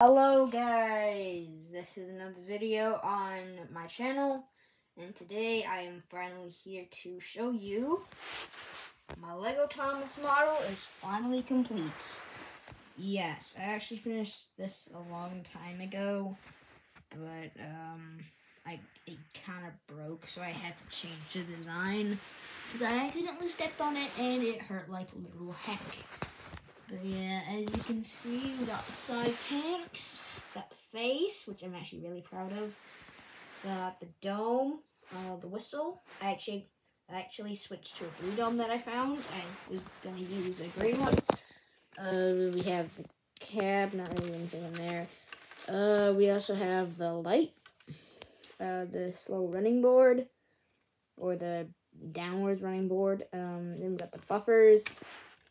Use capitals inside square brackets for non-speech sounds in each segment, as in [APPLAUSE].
Hello guys, this is another video on my channel and today I am finally here to show you my Lego Thomas model is finally complete. Yes, I actually finished this a long time ago, but um, I it kind of broke so I had to change the design because I accidentally stepped on it and it hurt like little heck. But yeah, as you can see, we got the side tanks, got the face, which I'm actually really proud of. Got the dome, uh, the whistle. I actually I actually switched to a blue dome that I found. I was gonna use a green one. Uh, we have the cab, not really anything in there. Uh, we also have the light, uh, the slow running board, or the downwards running board. Um, then we got the buffers.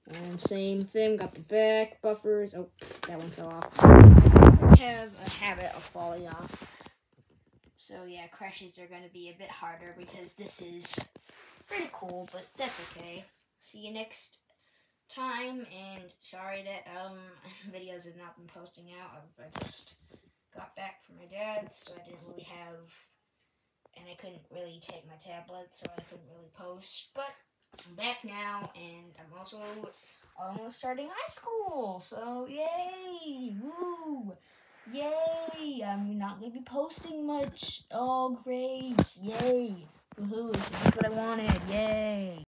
And same thing, got the back buffers. Oh, that one fell off. Have a habit of falling off. So yeah, crashes are going to be a bit harder because this is pretty cool, but that's okay. See you next time, and sorry that um [LAUGHS] videos have not been posting out. I just got back from my dad, so I didn't really have, and I couldn't really take my tablet, so I couldn't really post, but I'm back now, and I'm also almost starting high school. So yay! Woo! Yay! I'm not gonna be posting much. Oh, great! Yay! Woohoo! This is what I wanted. Yay!